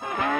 Bye.